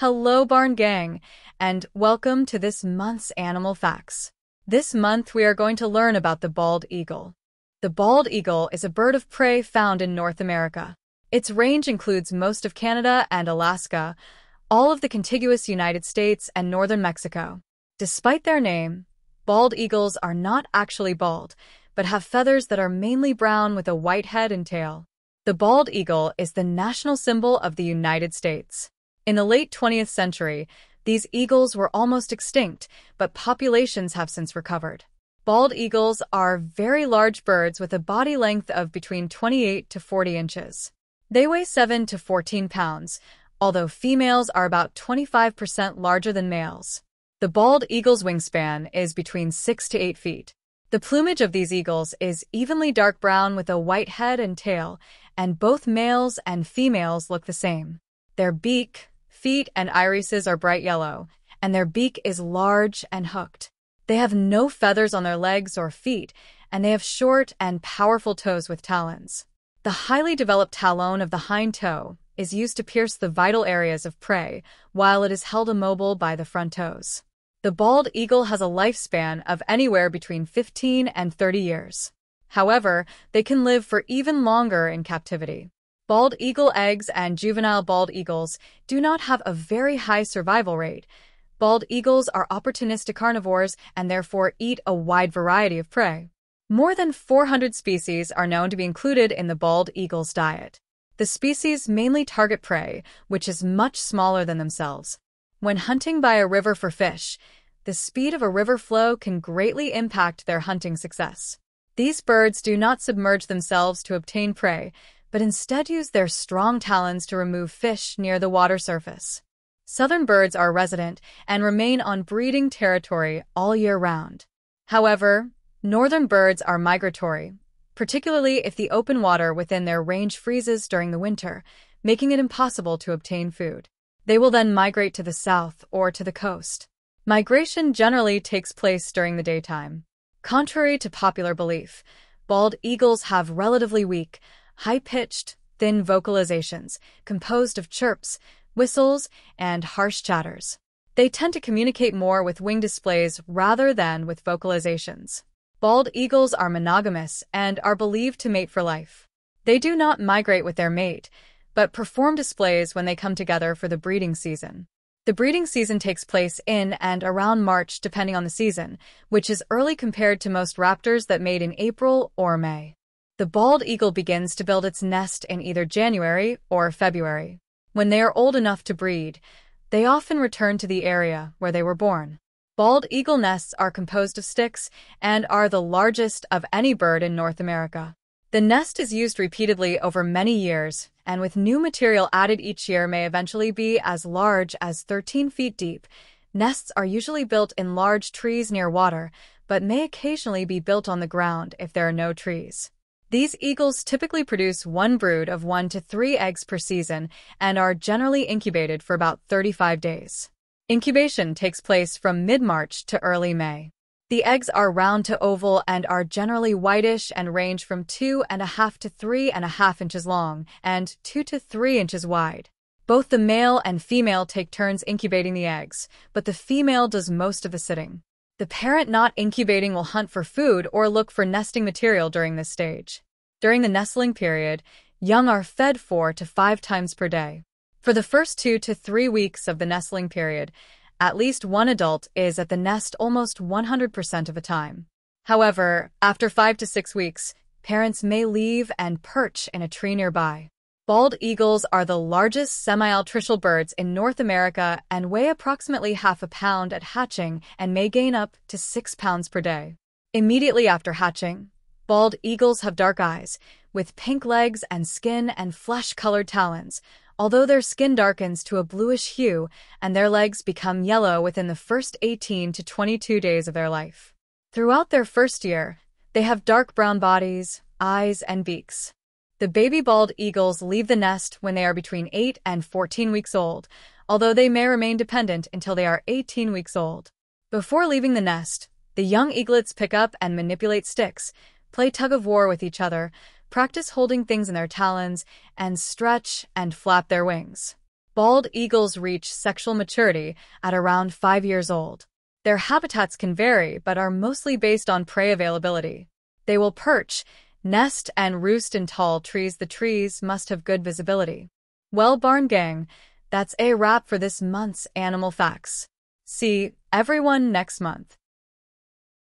Hello, Barn Gang, and welcome to this month's Animal Facts. This month, we are going to learn about the bald eagle. The bald eagle is a bird of prey found in North America. Its range includes most of Canada and Alaska, all of the contiguous United States, and northern Mexico. Despite their name, bald eagles are not actually bald, but have feathers that are mainly brown with a white head and tail. The bald eagle is the national symbol of the United States. In the late 20th century, these eagles were almost extinct, but populations have since recovered. Bald eagles are very large birds with a body length of between 28 to 40 inches. They weigh 7 to 14 pounds, although females are about 25% larger than males. The bald eagle's wingspan is between 6 to 8 feet. The plumage of these eagles is evenly dark brown with a white head and tail, and both males and females look the same. Their beak, feet and irises are bright yellow, and their beak is large and hooked. They have no feathers on their legs or feet, and they have short and powerful toes with talons. The highly developed talon of the hind toe is used to pierce the vital areas of prey, while it is held immobile by the front toes. The bald eagle has a lifespan of anywhere between 15 and 30 years. However, they can live for even longer in captivity. Bald eagle eggs and juvenile bald eagles do not have a very high survival rate. Bald eagles are opportunistic carnivores and therefore eat a wide variety of prey. More than 400 species are known to be included in the bald eagle's diet. The species mainly target prey, which is much smaller than themselves. When hunting by a river for fish, the speed of a river flow can greatly impact their hunting success. These birds do not submerge themselves to obtain prey, but instead use their strong talons to remove fish near the water surface. Southern birds are resident and remain on breeding territory all year round. However, northern birds are migratory, particularly if the open water within their range freezes during the winter, making it impossible to obtain food. They will then migrate to the south or to the coast. Migration generally takes place during the daytime. Contrary to popular belief, bald eagles have relatively weak, high-pitched, thin vocalizations composed of chirps, whistles, and harsh chatters. They tend to communicate more with wing displays rather than with vocalizations. Bald eagles are monogamous and are believed to mate for life. They do not migrate with their mate, but perform displays when they come together for the breeding season. The breeding season takes place in and around March depending on the season, which is early compared to most raptors that mate in April or May. The bald eagle begins to build its nest in either January or February. When they are old enough to breed, they often return to the area where they were born. Bald eagle nests are composed of sticks and are the largest of any bird in North America. The nest is used repeatedly over many years, and with new material added each year may eventually be as large as 13 feet deep. Nests are usually built in large trees near water, but may occasionally be built on the ground if there are no trees. These eagles typically produce one brood of one to three eggs per season and are generally incubated for about 35 days. Incubation takes place from mid-March to early May. The eggs are round to oval and are generally whitish and range from two and a half to three and a half inches long and two to three inches wide. Both the male and female take turns incubating the eggs, but the female does most of the sitting. The parent not incubating will hunt for food or look for nesting material during this stage. During the nestling period, young are fed four to five times per day. For the first two to three weeks of the nestling period, at least one adult is at the nest almost 100% of the time. However, after five to six weeks, parents may leave and perch in a tree nearby. Bald eagles are the largest semi-altricial birds in North America and weigh approximately half a pound at hatching and may gain up to six pounds per day. Immediately after hatching, bald eagles have dark eyes, with pink legs and skin and flesh-colored talons, although their skin darkens to a bluish hue and their legs become yellow within the first 18 to 22 days of their life. Throughout their first year, they have dark brown bodies, eyes, and beaks. The baby bald eagles leave the nest when they are between 8 and 14 weeks old, although they may remain dependent until they are 18 weeks old. Before leaving the nest, the young eaglets pick up and manipulate sticks, play tug-of-war with each other, practice holding things in their talons, and stretch and flap their wings. Bald eagles reach sexual maturity at around five years old. Their habitats can vary but are mostly based on prey availability. They will perch, nest, and roost in tall trees. The trees must have good visibility. Well, Barn Gang, that's a wrap for this month's Animal Facts. See everyone next month.